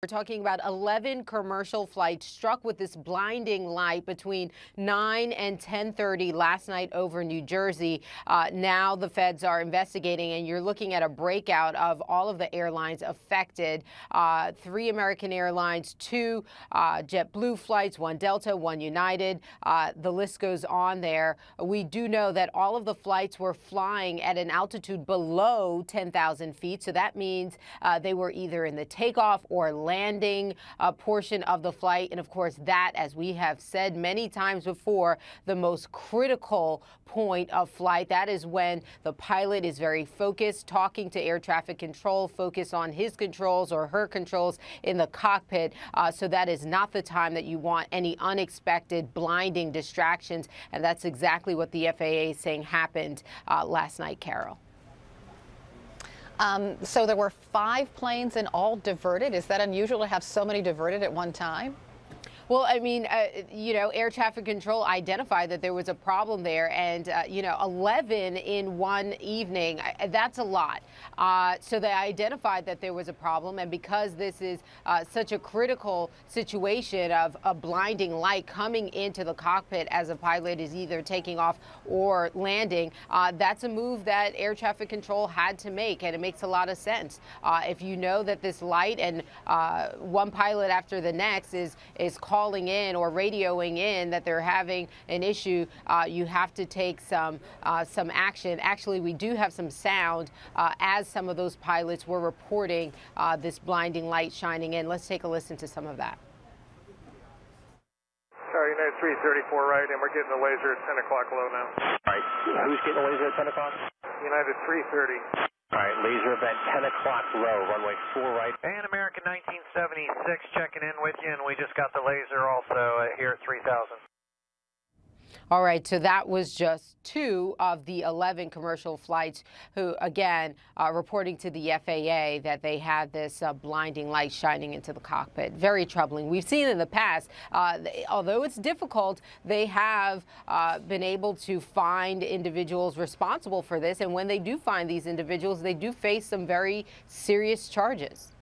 We're talking about 11 commercial flights struck with this blinding light between 9 and 10:30 last night over New Jersey. Uh, now the feds are investigating, and you're looking at a breakout of all of the airlines affected. Uh, three American Airlines, two uh, JetBlue flights, one Delta, one United. Uh, the list goes on there. We do know that all of the flights were flying at an altitude below 10,000 feet, so that means uh, they were either in the takeoff or landing uh, portion of the flight. And of course, that, as we have said many times before, the most critical point of flight. That is when the pilot is very focused, talking to air traffic control, focus on his controls or her controls in the cockpit. Uh, so that is not the time that you want any unexpected blinding distractions. And that's exactly what the FAA is saying happened uh, last night, Carol. Um, so there were five planes and all diverted. Is that unusual to have so many diverted at one time? Well, I mean, uh, you know, air traffic control identified that there was a problem there, and uh, you know, 11 in one evening, that's a lot. Uh, so they identified that there was a problem, and because this is uh, such a critical situation of a blinding light coming into the cockpit as a pilot is either taking off or landing, uh, that's a move that air traffic control had to make, and it makes a lot of sense. Uh, if you know that this light and one pilot after the next is is called calling in or radioing in that they're having an issue, uh, you have to take some uh, some action. Actually, we do have some sound uh, as some of those pilots were reporting uh, this blinding light shining in. Let's take a listen to some of that. Sorry, United 334 right, and we're getting the laser at 10 o'clock low now. All right, who's getting the laser at 10 o'clock? United 330. All right, laser event 10 o'clock low, runway 4 right. Pan American 1976 checking in with you, and we just got the laser also uh, here at 3000. All right, so that was just two of the 11 commercial flights who, again, uh, reporting to the FAA that they had this uh, blinding light shining into the cockpit. Very troubling. We've seen in the past, uh, they, although it's difficult, they have uh, been able to find individuals responsible for this. And when they do find these individuals, they do face some very serious charges.